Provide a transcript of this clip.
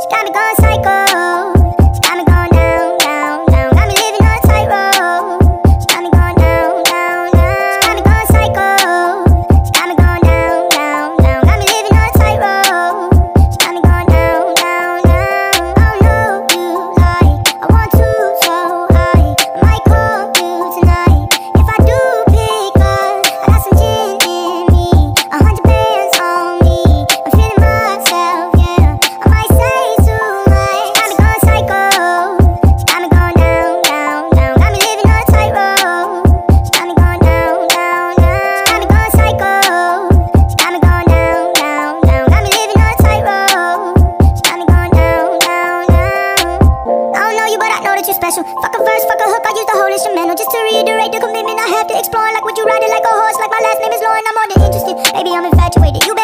She got me going psycho that you're special. Fuck a verse, fuck a hook, I use the whole instrumental just to reiterate the commitment I have to explore. Like, would you ride it like a horse? Like, my last name is Lauren, I'm more the interested. Baby, I'm infatuated. You